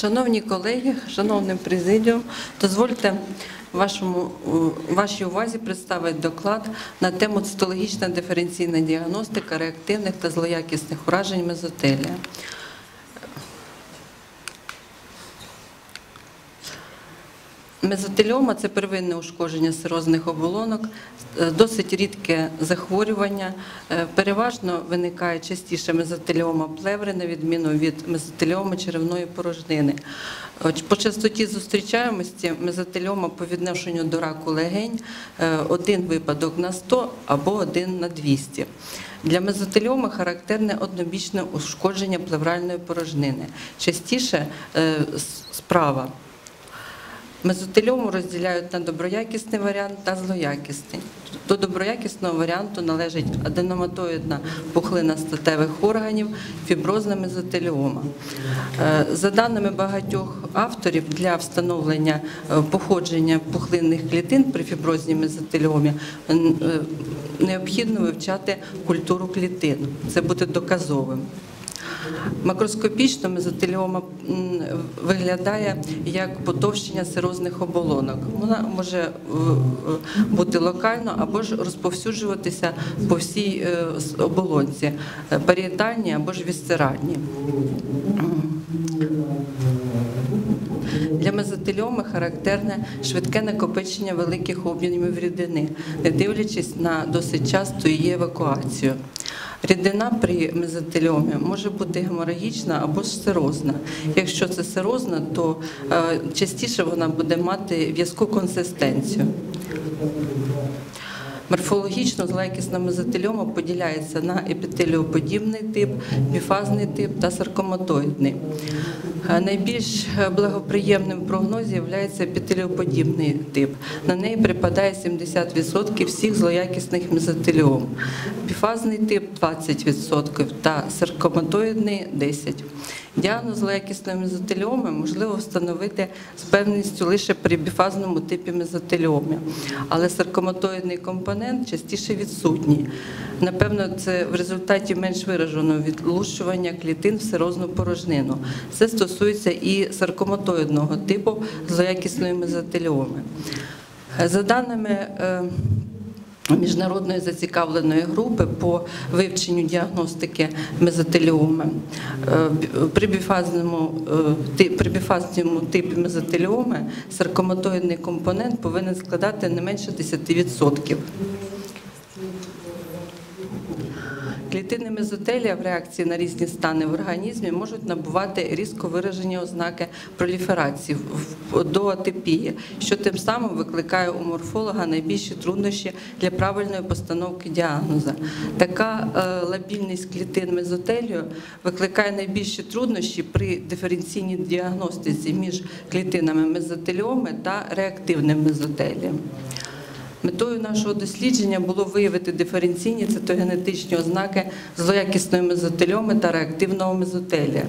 Шановні колеги, шановним президіум, дозвольте вашому, вашій увазі представити доклад на тему цитологічна диференційна діагностика реактивних та злоякісних уражень мезотелія. Мезотеліома це первинне ушкодження сирозних оболонок, е, досить рідке захворювання. Е, Переважно виникає частіше мезотеліома плеври, на відміну від мезотеліоми черевної порожнини. По частоті зустрічаємості мезотеліома по відношенню до раку легень е, один випадок на 100 або один на 200. Для мезотеліоми характерне однобічне ушкодження плевральної порожнини. Частіше справа. Мезотеліому розділяють на доброякісний варіант та злоякісний. До доброякісного варіанту належить аденоматоїдна пухлина статевих органів, фіброзна мезотеліома. Е, За даними багатьох авторів, для встановлення е, походження пухлинних клітин при фіброзній мезотеліомі е, необхідно вивчати культуру клітин. Це буде доказовим. Макроскопічно мезотеліома виглядає як потовщення сирозних оболонок. Вона може е, е, бути локально або ж розповсюджуватися по всій е, оболонці, парієтальній або ж вісцеральній. Для мезотеліоми характерне швидке накопичення великих об'ємів рідини, не дивлячись на досить часту її евакуацію. Рідина при мезотеліомі може бути геморагічна або ж сирозна. Якщо це сирозна, то е, частіше вона буде мати в'язку консистенцію. Морфологічно злоякісна мезотеліома поділяється на епітеліоподібний тип, біфазний тип та саркоматоїдний. Е, Найбільш е, благоприємним в прогнозі є епітеліоподібний тип. На неї припадає 70% всіх злоякісних мезотеліом. Біфазний тип 20% та саркоматоїдний 10%. Діагноз злоякісної мезотеліоми можливо встановити з певністю лише при біфазному типі мезотеліоми, але саркоматоїдний компонент частіше відсутній. Напевно, це в результаті менш вираженого відлущування клітин в сирозну порожнину. Це стосується і саркоматоїдного типу злоякісної мезотеліоми. За даними е, міжнародної зацікавленої групи по вивченню діагностики мезотеліоми. Е, При біфазному, е, при типі мезотеліоми саркоматоїдний компонент повинен складати не менше 10%. Клітини мезотелія в реакції на різні стани в організмі можуть набувати різко виражені ознаки проліферації до атипії, що тим самим викликає у морфолога найбільші труднощі для правильної постановки діагноза. Така е, лабільність клітин мезотелію викликає найбільші труднощі при диференційній діагностиці між клітинами мезотеліоми та реактивним мезотелієм. Метою нашого дослідження було виявити диференційні цитогенетичні ознаки злоякісної мезотеліоми та реактивного мезотелія.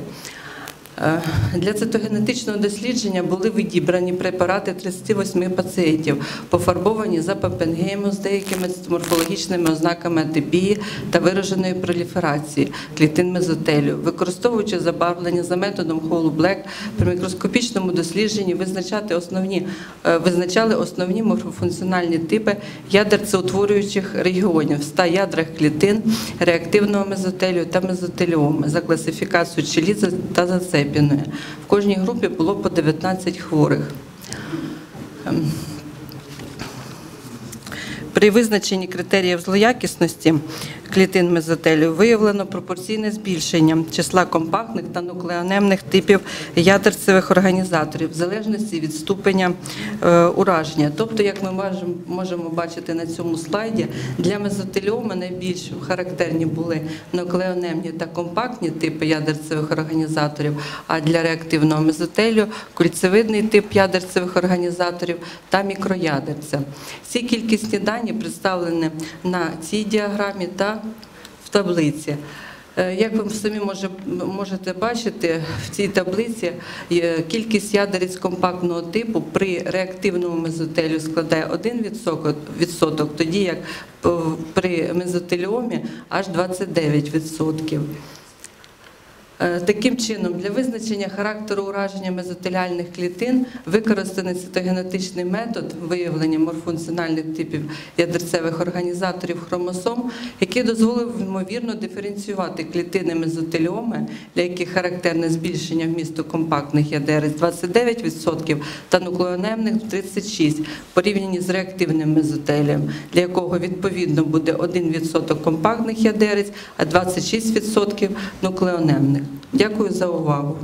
Е, Для цитогенетичного дослідження були відібрані препарати 38 пацієнтів, пофарбовані за папенгеймом з деякими морфологічними ознаками атипії та вираженої проліферації клітин мезотелію, використовуючи забарвлення за методом Холл Блек при мікроскопічному дослідженні визначати основні, е, визначали основні морфофункціональні типи ядерцеутворюючих регіонів 100 ядрах клітин реактивного мезотелію та мезотеліоми за класифікацією Челіза та Зацепіної. В кожній групі було по 19 хворих. Ем, При визначенні критеріїв злоякісності клітин мезотелію виявлено пропорційне збільшення числа компактних та нуклеонемних типів ядерцевих організаторів в залежності від ступеня е, ураження. Тобто, як ми можемо, бачити на цьому слайді, для мезотеліоми найбільш характерні були нуклеонемні та компактні типи ядерцевих організаторів, а для реактивного мезотелію кольцевидний тип ядерцевих організаторів та мікроядерця. Ці кількісні дані представлені на цій діаграмі та в таблиці. Е, Як ви самі може- можете бачити, в цій таблиці кількість ядерець компактного типу при реактивному мезотелю складає 1%, тоді як при мезотеліомі аж 29%. Е, Таким чином, для визначення характеру ураження мезотеліальних клітин використаний цитогенетичний метод виявлення морфункціональних типів ядрцевих організаторів хромосом, який дозволив ймовірно диференціювати клітини мезотеліоми, для яких характерне збільшення вмісту компактних ядерець 29% та нуклеонемних 36% в порівнянні з реактивним мезотелієм, для якого відповідно буде 1% компактних ядерець, а 26% нуклеонемних. Дякую за увагу.